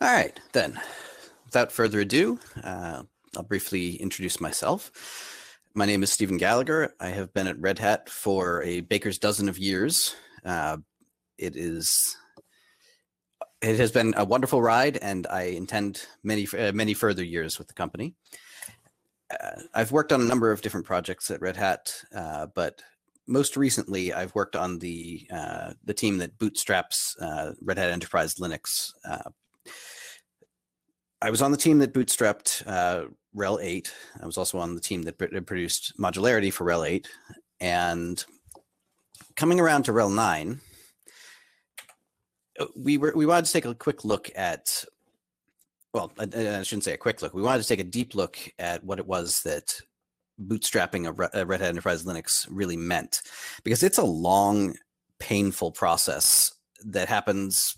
All right, then. Without further ado, uh, I'll briefly introduce myself. My name is Stephen Gallagher. I have been at Red Hat for a baker's dozen of years. Uh, it is it has been a wonderful ride, and I intend many uh, many further years with the company. Uh, I've worked on a number of different projects at Red Hat, uh, but most recently, I've worked on the uh, the team that bootstraps uh, Red Hat Enterprise Linux I was on the team that bootstrapped uh, RHEL 8. I was also on the team that produced modularity for RHEL 8. And coming around to RHEL 9, uh, we were we wanted to take a quick look at well I, I, shouldn't say a quick look we wanted to take a deep look at what it was that bootstrapping a, red hat enterprise linux really meant because it's a long painful process that happens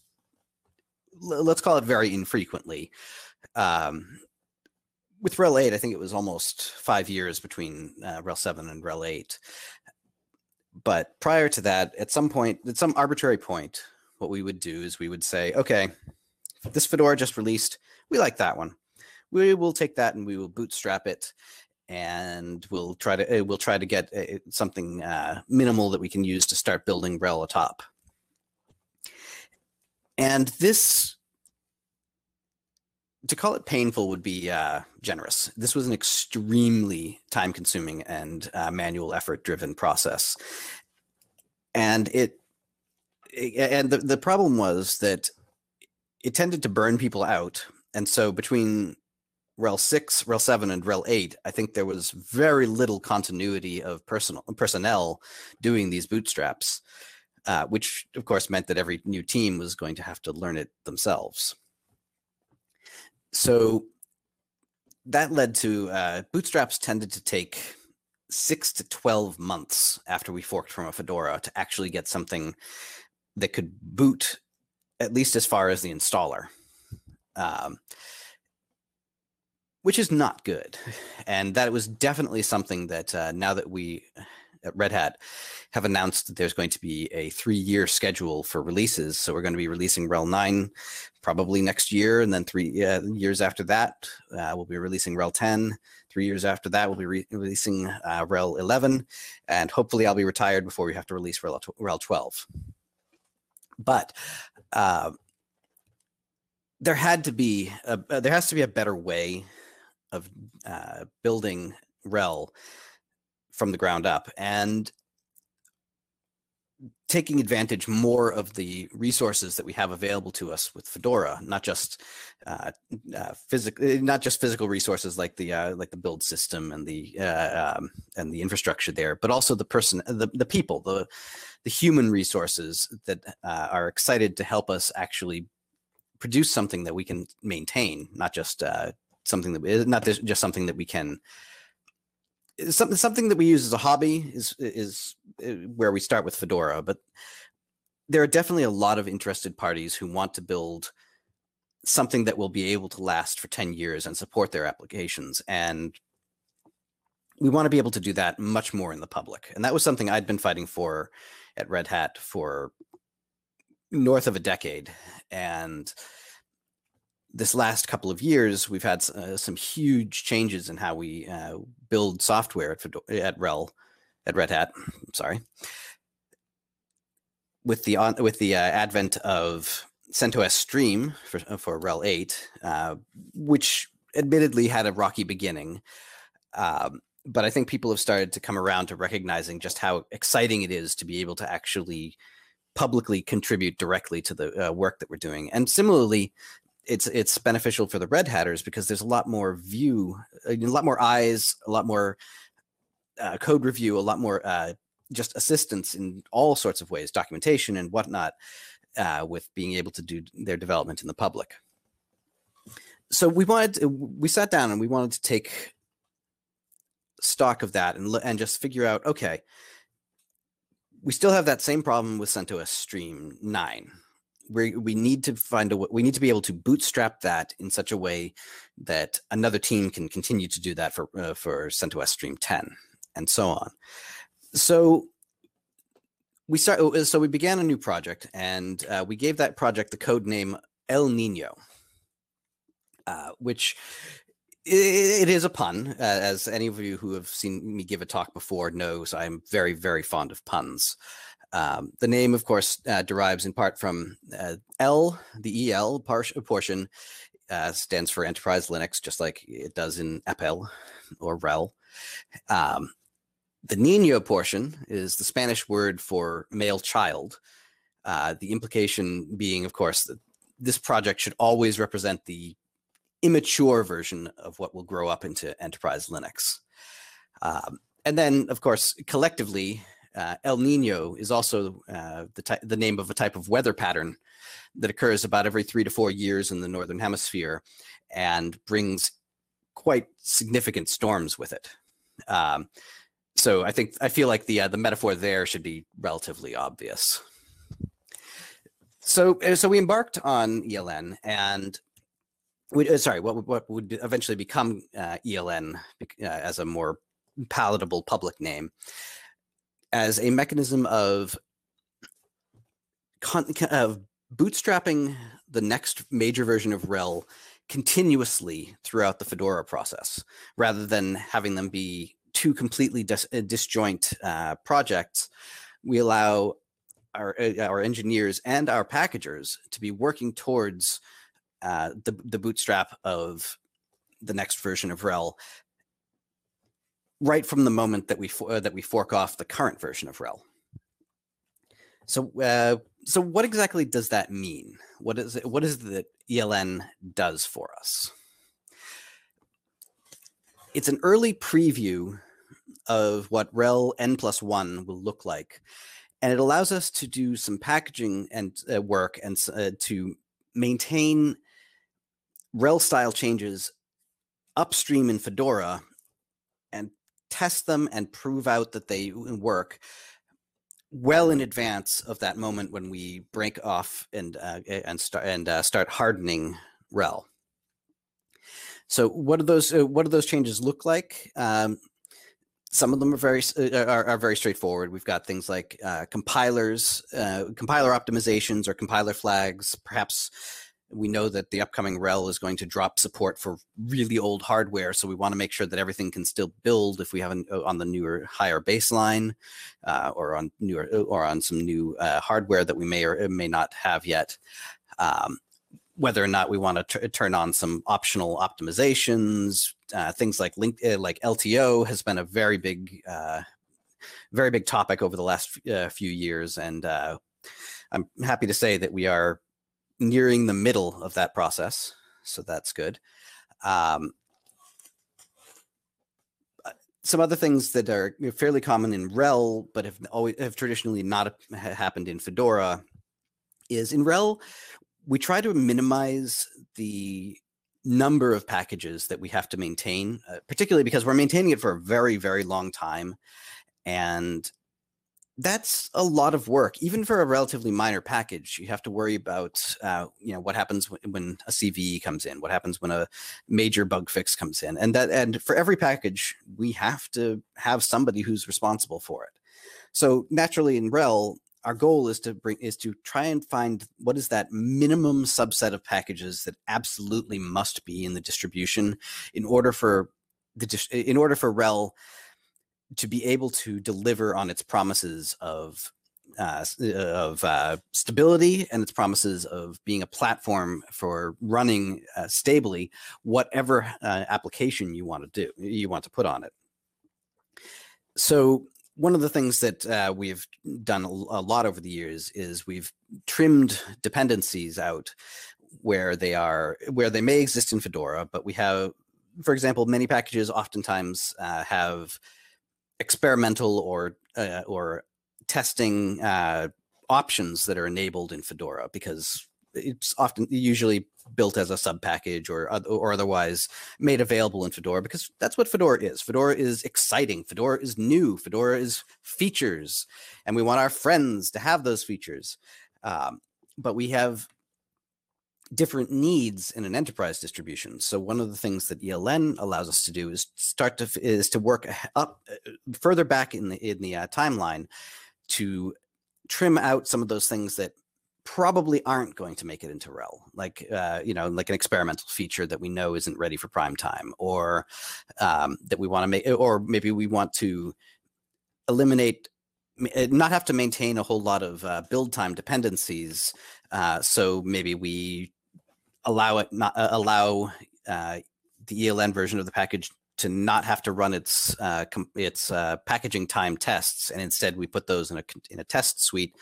let's call it very infrequently um, with RHEL 8, I think it was almost five years between uh, RHEL 7 and RHEL 8. But prior to that, at some point, at some arbitrary point, what we would do is we would say, okay, this Fedora just released. We like that one. We will take that and we will bootstrap it, and we'll try to uh, we'll try to get uh, something uh, minimal that we can use to start building RHEL atop. And this to call it painful would be uh, generous. This was an extremely time consuming and uh, manual effort driven process. And it, and the, the problem was that it tended to burn people out. And so between RHEL 6, RHEL 7, and RHEL 8, I think there was very little continuity of personal personnel doing these bootstraps, uh, which of course meant that every new team was going to have to learn it themselves so that led to uh, bootstraps tended to take six to 12 months after we forked from a Fedora to actually get something that could boot at least as far as the installer, um, which is not good. And that was definitely something that uh, now that we Red Hat have announced that there's going to be a three year schedule for releases. So we're going to be releasing RHEL 9 probably next year. And then three uh, years after that, uh, we'll be releasing RHEL 10. Three years after that, we'll be re- releasing uh, RHEL 11. And hopefully, I'll be retired before we have to release RHEL, RHEL 12. But uh, there had to be, a, there has to be a better way of uh, building RHEL from the ground up and taking advantage more of the resources that we have available to us with Fedora, not just uh, uh, physical, not just physical resources like the uh, like the build system and the uh, um, and the infrastructure there, but also the person, the the people, the the human resources that uh, are excited to help us actually produce something that we can maintain, not just uh, something that not just something that we can something something that we use as a hobby is is uh, where we start with Fedora, but there are definitely a lot of interested parties who want to build something that will be able to last for 10 years and support their applications and we want to be able to do that much more in the public and that was something i'd been fighting for at red hat for north of a decade and this last couple of years, we've had uh, some huge changes in how we uh, build software at at RHEL, at Red Hat. Sorry, with the on, with the uh, advent of CentOS Stream for uh, for RHEL 8, uh, which admittedly had a rocky beginning. Um, but I think people have started to come around to recognizing just how exciting it is to be able to actually publicly contribute directly to the uh, work that we're doing. And similarly, it's it's beneficial for the red hatters because there's a lot more view a lot more eyes a lot more uh, code review a lot more uh, just assistance in all sorts of ways documentation and whatnot uh, with being able to do their development in the public. So we wanted we sat down and we wanted to take stock of that and and just figure out okay we still have that same problem with CentOS Stream 9 we we need to find a we need to be able to bootstrap that in such a way that another team can continue to do that for uh, for CentOS Stream 10 and so on. So we start uh, so we began a new project and uh, we gave that project the code name El Nino. uh, which it, is a pun, uh, as any of you who have seen me give a talk before knows. I'm very, very fond of puns. Um, the name, of course, uh, derives in part from uh, L, the EL portion uh, stands for Enterprise Linux, just like it does in EPEL or RHEL. Um, the Nino portion is the Spanish word for male child. Uh, the implication being, of course, that this project should always represent the immature version of what will grow up into enterprise Linux. Um, and then, of course, collectively, uh, El Nino is also uh, the, the name of a type of weather pattern that occurs about every three to four years in the Northern Hemisphere and brings quite significant storms with it. Um, so I think I feel like the uh, the metaphor there should be relatively obvious. So uh, so we embarked on ELN and we, uh, sorry, what what would eventually become uh, ELN as a more palatable public name as a mechanism of of bootstrapping the next major version of RHEL continuously throughout the Fedora process, rather than having them be two completely dis uh, disjoint uh, projects, we allow our, uh, our engineers and our packagers to be working towards uh, the, the bootstrap of the next version of RHEL right from the moment that we uh, that we fork off the current version of RHEL. So, uh, so what exactly does that mean? What is it, what is it that ELN does for us? It's an early preview of what RHEL N plus one will look like, and it allows us to do some packaging and uh, work and uh, to maintain RHEL style changes upstream in Fedora test them and prove out that they work well in advance of that moment when we break off and uh, and start and uh, start hardening RHEL So what do those uh, what do those changes look like? Um, some of them are very uh, are, are, very straightforward. We've got things like uh, compilers, uh, compiler optimizations, or compiler flags, perhaps we know that the upcoming RHEL is going to drop support for really old hardware, so we want to make sure that everything can still build if we have an, uh, on the newer, higher baseline, uh, or on newer, uh, or on some new uh, hardware that we may or may not have yet. Um, whether or not we want to turn on some optional optimizations, uh, things like link, uh, like LTO has been a very big, very big topic over the last few years, and I'm happy to say that we are nearing the middle of that process, so that's good. Um, uh, some other things that are fairly common in RHEL, but have always have traditionally not happened in Fedora, is in RHEL we try to minimize the number of packages that we have to maintain, uh, particularly because we're maintaining it for a very very long time, and that's a lot of work, even for a relatively minor package. You have to worry about, uh, you know, what happens when, a CVE comes in, what happens when a major bug fix comes in, and that, and for every package, we have to have somebody who's responsible for it. So naturally, in RHEL, our goal is to bring is to try and find what is that minimum subset of packages that absolutely must be in the distribution in order for the in order for RHEL to be able to deliver on its promises of uh, uh, of uh, stability and its promises of being a platform for running uh, stably whatever uh, application you want to do you want to put on it. So one of the things that uh, we've done a lot over the years is we've trimmed dependencies out where they are where they may exist in Fedora, but we have, for example, many packages oftentimes have experimental or uh, or testing uh, options that are enabled in Fedora because it's often usually built as a sub package or or otherwise made available in Fedora because that's what Fedora is. Fedora is exciting. Fedora is new. Fedora is features, and we want our friends to have those features. Um, but we have different needs in an enterprise distribution. So one of the things that ELN allows us to do is start to is to work up uh, further back in the in the uh, timeline to trim out some of those things that probably aren't going to make it into RHEL like uh, you know, like an experimental feature that we know isn't ready for prime time, or um, that we want to make, or maybe we want to eliminate, eh, not have to maintain a whole lot of uh, build time dependencies. Uh, so maybe we allow it not uh, allow uh, the ELN version of the package to not have to run its uh, its packaging time tests, and instead we put those in a in a test suite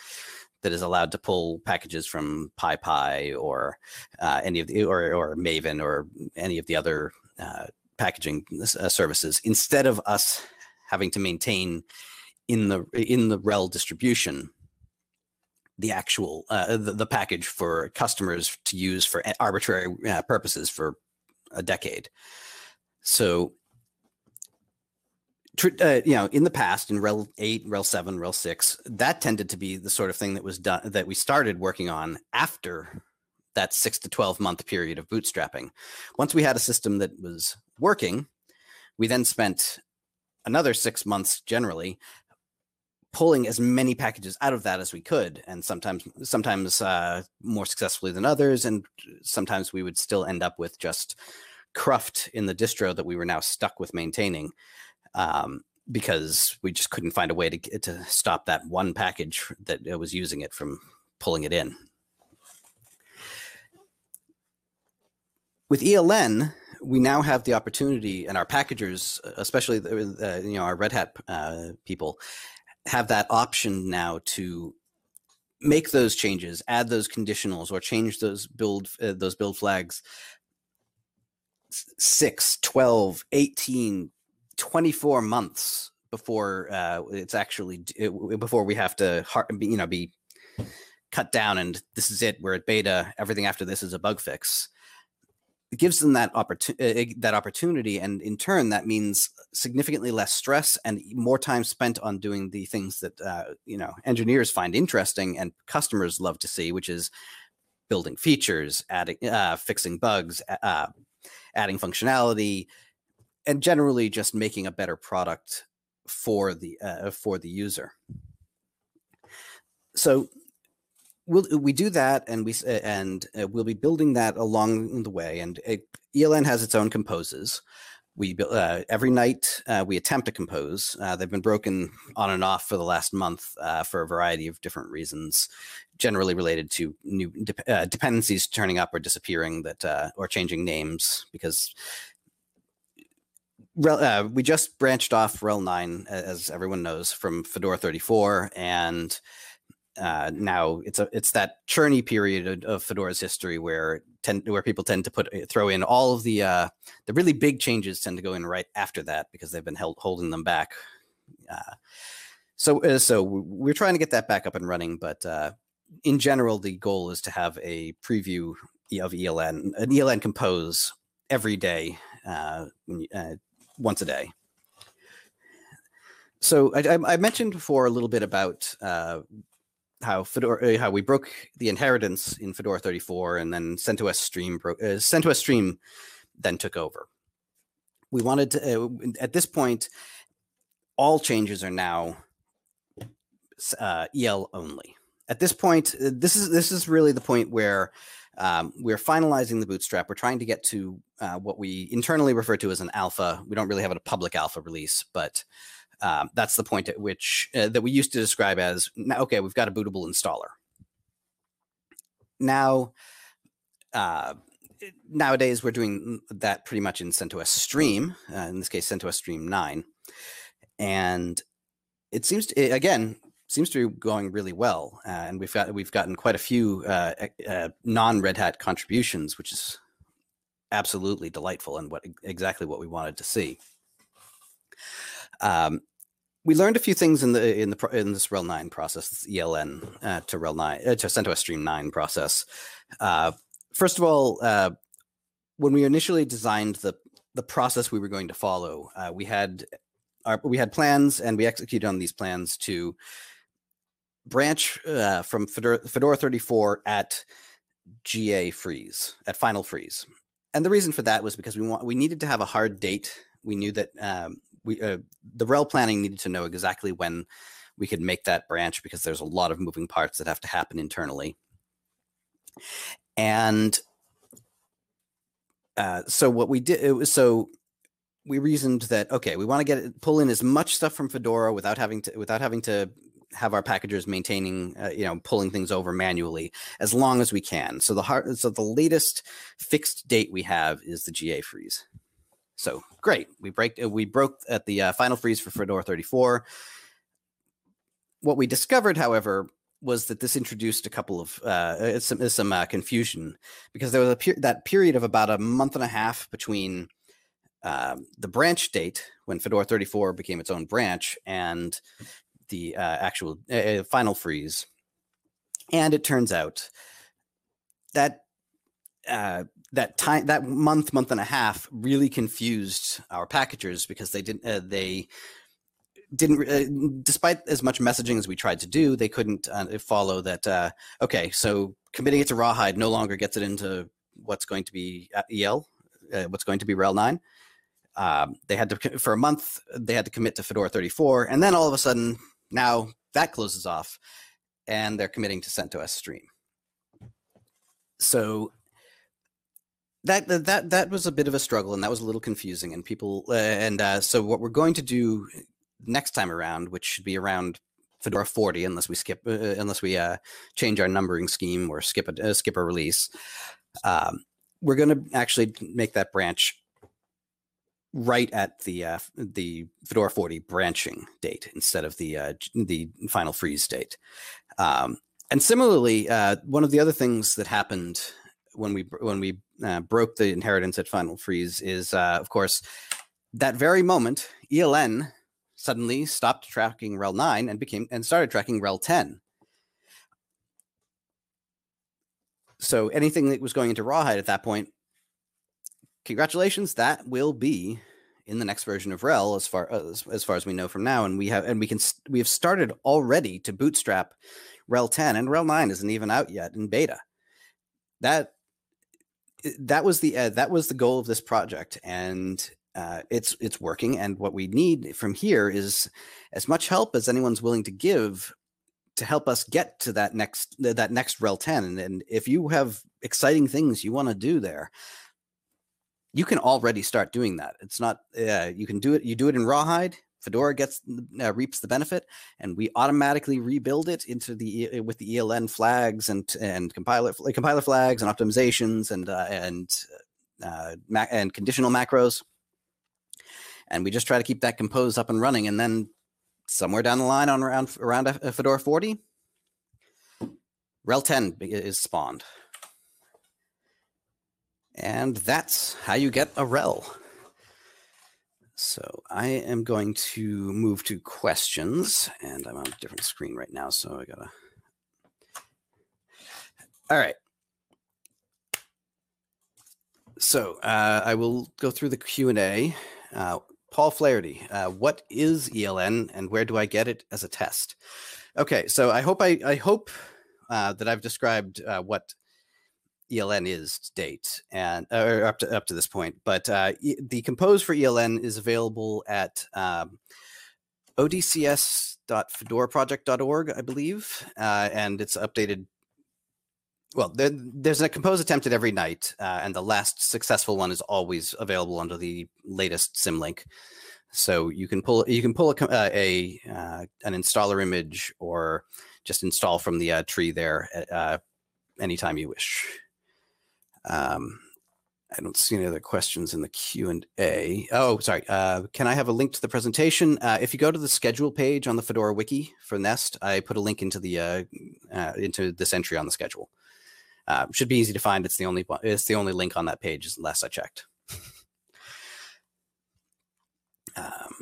that is allowed to pull packages from PyPI or uh, any of the or, or Maven or any of the other uh, packaging uh, services instead of us having to maintain in the in the RHEL distribution the actual uh, the, the, package for customers to use for arbitrary uh, purposes for a decade. So uh, you know, in the past, in RHEL 8, RHEL 7, RHEL 6, that tended to be the sort of thing that was done that we started working on after that six to 12 month period of bootstrapping. Once we had a system that was working, we then spent another six months generally pulling as many packages out of that as we could and sometimes sometimes uh, more successfully than others and sometimes we would still end up with just cruft in the distro that we were now stuck with maintaining um, because we just couldn't find a way to to stop that one package that was using it from pulling it in. With ELN, we now have the opportunity, and our packagers, especially uh, you know our Red Hat uh, people, have that option now to make those changes, add those conditionals, or change those build uh, those build flags 6, 12, 18, 24 months before uh, it's actually before we have to you know be cut down and this is it we're at beta everything after this is a bug fix it gives them that opportunity uh, that opportunity and in turn that means significantly less stress and more time spent on doing the things that uh, you know engineers find interesting and customers love to see which is building features adding uh, fixing bugs uh, adding functionality and generally just making a better product for the uh, for the user. So we'll, we do that, and we uh, and uh, we'll be building that along the way. And it, ELN has its own composes. We uh, every night uh, we attempt to compose. Uh, they've been broken on and off for the last month for a variety of different reasons, generally related to new de- dependencies turning up or disappearing that or changing names because uh, we just branched off RHEL 9 as everyone knows, from Fedora 34, and uh, now it's a it's that churny period of, Fedora's history where tend where people tend to put uh, throw in all of the uh, the really big changes tend to go in right after that because they've been held, holding them back. Uh, so uh, so we're trying to get that back up and running, but uh, in general, the goal is to have a preview of ELN, an ELN compose every day uh, uh, once a day. So I, I mentioned before a little bit about uh, how Fedora, uh, how we broke the inheritance in Fedora 34, and then CentOS Stream broke. Uh, CentOS Stream then took over. We wanted to uh, at this point, all changes are now uh, EL only. At this point, uh, this is this is really the point where um, we're finalizing the bootstrap. We're trying to get to uh, what we internally refer to as an alpha. We don't really have a public alpha release, but um, that's the point at which uh, that we used to describe as okay, we've got a bootable installer. Now, uh, nowadays we're doing that pretty much in CentOS Stream. Uh, in this case, CentOS Stream nine, and it seems to again seems to be going really well, uh, and we've got we've gotten quite a few uh, uh, non Red Hat contributions, which is absolutely delightful and what exactly what we wanted to see. Um, we learned a few things in the in the in this RHEL nine process, this ELN uh, to RHEL nine uh, to CentOS Stream nine process. Uh, first of all, when we initially designed the the process we were going to follow, we had our, we had plans and we executed on these plans to branch uh, from Fedora, Fedora 34 at GA freeze, at final freeze. And the reason for that was because we want we needed to have a hard date. We knew that um, we uh, the RHEL planning needed to know exactly when we could make that branch because there's a lot of moving parts that have to happen internally. And uh, so what we did, it was so we reasoned that okay, we want to get it, pull in as much stuff from Fedora without having to without having to have our packagers maintaining, uh, you know, pulling things over manually as long as we can. So the hard, so the latest fixed date we have is the GA freeze. So great, we break uh, we broke at the uh, final freeze for Fedora 34. What we discovered, however, was that this introduced a couple of uh, uh some some uh, confusion because there was a per- that period of about a month and a half between um, the branch date when Fedora 34 became its own branch and the uh, actual final freeze. And it turns out that that time that month month and a half really confused our packagers because they didn't uh, they didn't uh, despite as much messaging as we tried to do they couldn't uh, follow that uh, okay so committing it to rawhide no longer gets it into what's going to be el uh, what's going to be RHEL 9 um, they had to for a month they had to commit to fedora 34 and then all of a sudden now that closes off and they're committing to CentOS Stream. So that that that was a bit of a struggle and that was a little confusing and people uh, and uh, so what we're going to do next time around which should be around Fedora 40 unless we skip uh, uh unless we uh, change our numbering scheme or skip a uh, skip a release um, we're going to actually make that branch right at the the Fedora 40 branching date instead of the the final freeze date. Um, and similarly, one of the other things that happened when we when we uh, broke the inheritance at final freeze is, uh, of course, that very moment ELN suddenly stopped tracking RHEL 9 and became and started tracking RHEL 10 so anything that was going into rawhide at that point congratulations, that will be in the next version of RHEL as far as, as far as we know from now. And we have and we can we have started already to bootstrap RHEL 10 and RHEL 9 isn't even out yet in beta. That that was the uh, that was the goal of this project and uh, it's it's working and what we need from here is as much help as anyone's willing to give to help us get to that next that next RHEL 10 and, and if you have exciting things you want to do there you can already start doing that. It's not uh, you can do it. You do it in Rawhide. Fedora gets uh, reaps the benefit, and we automatically rebuild it into the uh, with the ELN flags and and compiler compiler flags and optimizations and uh, and uh, and conditional macros. And we just try to keep that compose up and running, and then somewhere down the line on around around Fedora 40, RHEL 10 is spawned. And that's how you get a RHEL. So I am going to move to questions, and I'm on a different screen right now, so I gotta. All right. So uh, I will go through the Q and A. Uh, Paul Flaherty, uh, what is ELN, and where do I get it as a test? Okay, so I hope I, I hope uh, that I've described uh, what ELN is to date and or up to up to this point. But uh, the compose for ELN is available at um, odcs.fedoraproject.org, I believe, uh, and it's updated. Well, there, there's a compose attempted every night, uh, and the last successful one is always available under the latest symlink. So you can pull you can pull a, uh, a uh, an installer image or just install from the uh, tree there anytime you wish. Um, I don't see any other questions in the Q and A. Oh, sorry. Uh, can I have a link to the presentation? Uh, if you go to the schedule page on the Fedora Wiki for Nest, I put a link into the uh, uh into this entry on the schedule. Uh, should be easy to find. It's the only. It's the only link on that page, last I checked. um,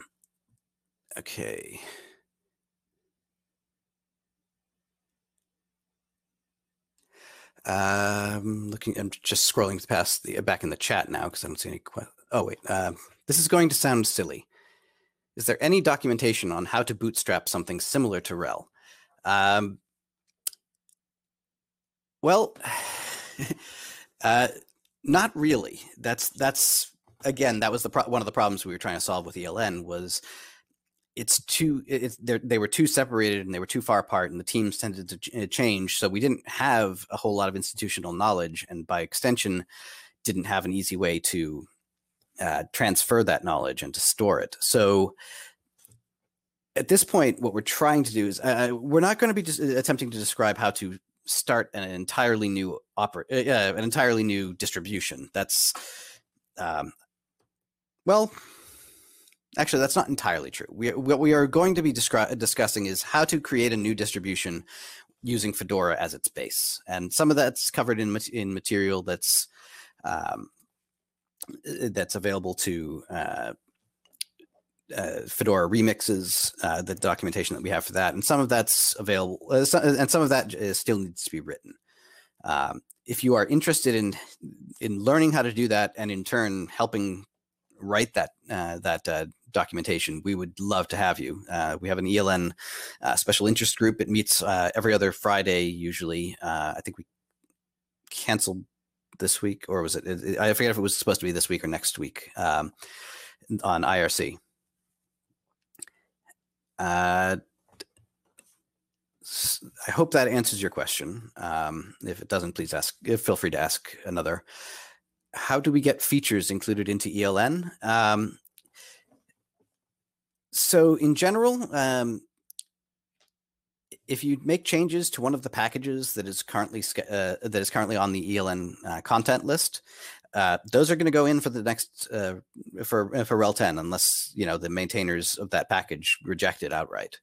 okay. Um, looking, I'm just scrolling past the back in the chat now because I don't see any. Que- oh wait, uh, this is going to sound silly. Is there any documentation on how to bootstrap something similar to RHEL? Um, well, uh, not really. That's that's again that was the pro- one of the problems we were trying to solve with ELN was it's too it's they were too separated and they were too far apart and the teams tended to ch- uh, change so we didn't have a whole lot of institutional knowledge and by extension didn't have an easy way to uh, transfer that knowledge and to store it. So at this point what we're trying to do is uh, we're not going to be just uh, attempting to describe how to start an entirely new opera uh, an entirely new distribution. That's um, well Actually, that's not entirely true. We, what we are going to be discussing is how to create a new distribution using Fedora as its base, and some of that's covered in in material that's um, that's available to uh, uh, Fedora remixes, uh, the documentation that we have for that, and some of that's available, uh, and some of that still needs to be written. Um, if you are interested in in learning how to do that, and in turn helping write that uh, that uh, documentation, we would love to have you. Uh, we have an ELN uh, special interest group. It meets uh, every other Friday usually. Uh, I think we canceled this week, or was it, I forget if it was supposed to be this week or next week um, on IRC. I hope that answers your question. Um, if it doesn't, please ask. Feel free to ask another how do we get features included into ELN? Um, so in general, um, if you make changes to one of the packages that is currently uh, that is currently on the ELN uh, content list, uh, those are going to go in for the next uh, for for RHEL 10 unless you know the maintainers of that package reject it outright.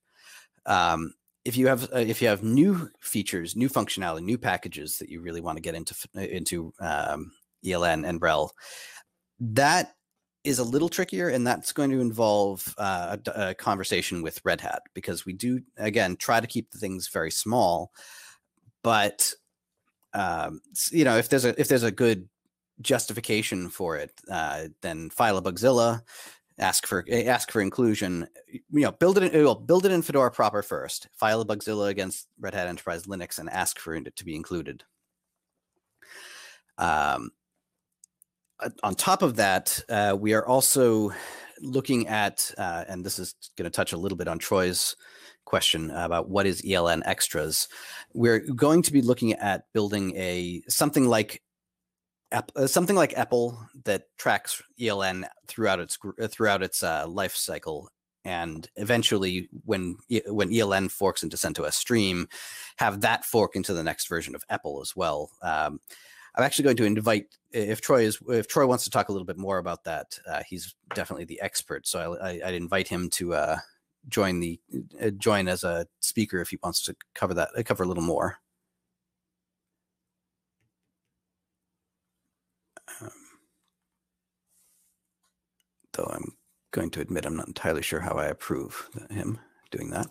Um, if you have uh, if you have new features, new functionality, new packages that you really want to get into into um, ELN and RHEL. That is a little trickier, and that's going to involve uh, a, a, conversation with Red Hat because we do again try to keep the things very small, but um, you know if there's a if there's a good justification for it, uh, then file a Bugzilla, ask for eh, ask for inclusion. You know, build it in, well, build it in Fedora proper first. File a Bugzilla against Red Hat Enterprise Linux and ask for it to be included. Um, on top of that, uh, we are also looking at, uh, and this is going to touch a little bit on Troy's question about what is ELN extras. We're going to be looking at building a something like uh, something like EPEL that tracks ELN throughout its uh, throughout its uh, life cycle, and eventually, when when ELN forks into CentOS Stream, have that fork into the next version of EPEL as well. Um, I'm actually going to invite if Troy is if Troy wants to talk a little bit more about that. Uh, he's definitely the expert, so I, would invite him to uh, join the uh, join as a speaker if he wants to cover that cover a little more. Um, though I'm going to admit I'm not entirely sure how I approve him doing that,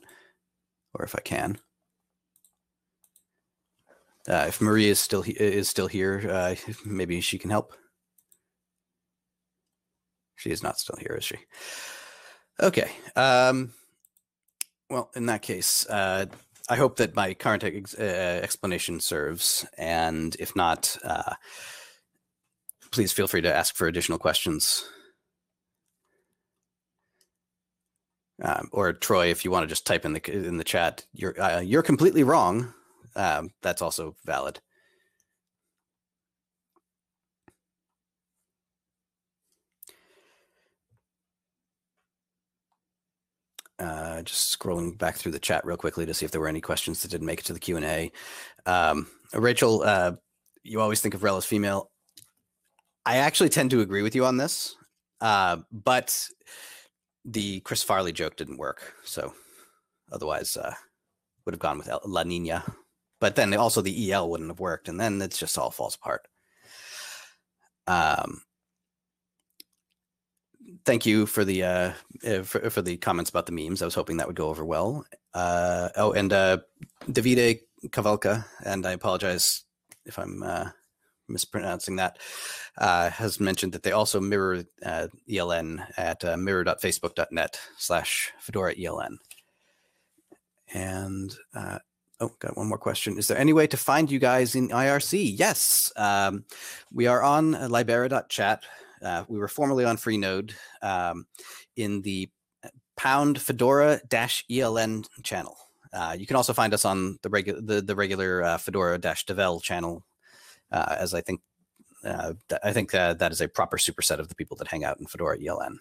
or if I can. Uh, if Maria is still is still here, uh, maybe she can help. She is not still here, is she? Okay. Um, well, in that case, uh, I hope that my current ex- uh, explanation serves, and if not, uh, please feel free to ask for additional questions. Um, or Troy, if you want to just type in the in the chat, you're uh, you're completely wrong um, that's also valid. Uh, just scrolling back through the chat real quickly to see if there were any questions that didn't make it to the Q and A. Um, Rachel, uh, you always think of RHEL as female. I actually tend to agree with you on this, uh, but the Chris Farley joke didn't work. So otherwise, uh, would have gone with La Nina but then also the EL wouldn't have worked, and then it just all falls apart. Um, thank you for the uh, eh, for, for, the comments about the memes. I was hoping that would go over well. Uh, oh, and uh, Davide Cavalca, and I apologize if I'm uh, mispronouncing that, uh, has mentioned that they also mirror uh, ELN at uh, mirror.facebook.net slash Fedora ELN. And uh, Oh, got one more question. Is there any way to find you guys in IRC? Yes. Um, we are on libera.chat. Uh, we were formerly on Freenode. Um, in the pound fedora dash eln channel. Uh, you can also find us on the regular the, the regular uh, fedora dash devel channel, uh, as I think uh, th- I think uh, that is a proper superset of the people that hang out in Fedora ELN.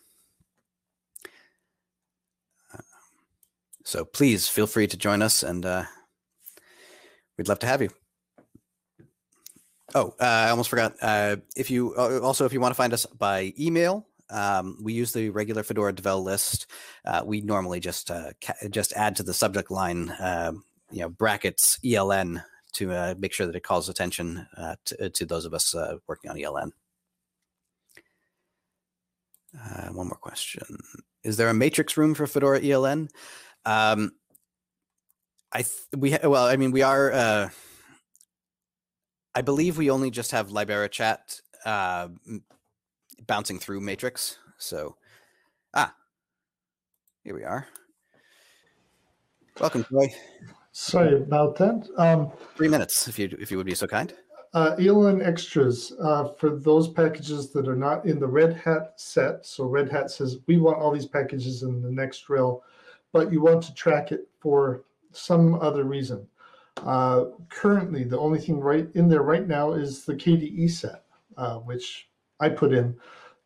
So please feel free to join us, and we'd love to have you. Oh, uh, I almost forgot. Uh, if you uh, also if you want to find us by email, um, we use the regular Fedora Devel list. Uh, we normally just uh, ca- just add to the subject line, uh, you know, brackets ELN to uh, make sure that it calls attention to, to those of us working on ELN. One more question: Is there a matrix room for Fedora ELN? Um, I th- we ha- well, I mean, we are. Uh, I believe we only just have Libera chat uh, m- bouncing through matrix. So, ah, here we are. Welcome, Troy. Sorry about that. Um, Three minutes, if you if you would be so kind. uh, ELN extras uh, for those packages that are not in the Red Hat set. So Red Hat says we want all these packages in the next rail, but you want to track it for some other reason. Uh, currently, the only thing right in there right now is the KDE set, uh, which I put in.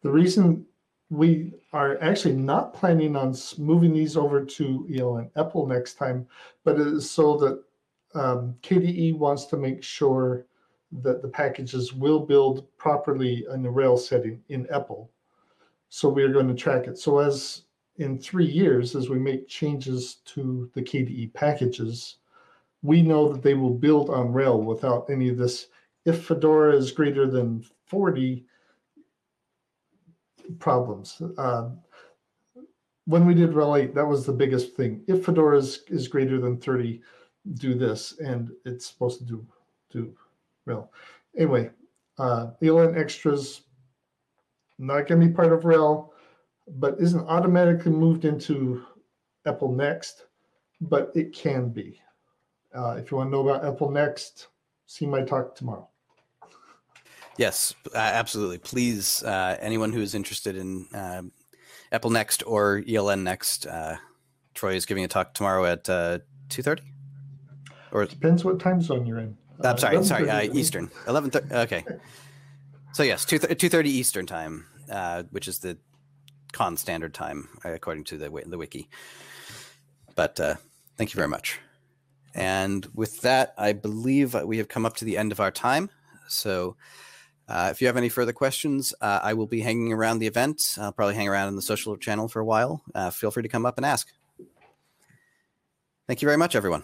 The reason we are actually not planning on moving these over to ELN EPEL next time, but it is so that um, KDE wants to make sure that the packages will build properly in the rail setting in EPEL. So we are going to track it. So as in three years, as we make changes to the KDE packages, we know that they will build on rail without any of this. If Fedora is greater than 40 problems. Uh, when we did 8, that was the biggest thing. If Fedora is, is greater than 30, do this, and it's supposed to do do RHEL. Anyway, uh, extras not going to be part of RHEL, but isn't automatically moved into EPEL Next, but it can be. Uh, if you want to know about EPEL Next, see my talk tomorrow. Yes, uh, absolutely. Please, uh, anyone who is interested in um EPEL Next or ELN Next, uh, Troy is giving a talk tomorrow at uh, two thirty. Or Depends what time zone you're in. I'm sorry, sorry, uh, 11:30. Eastern, eleven thirty. Okay, so yes, two two thirty Eastern time, uh, which is the con standard time uh, according to the the wiki. But uh, thank you very much. And with that, I believe we have come up to the end of our time. So. Uh, if you have any further questions, uh, I will be hanging around the event. I'll probably hang around in the social channel for a while. Uh, feel free to come up and ask. Thank you very much, everyone.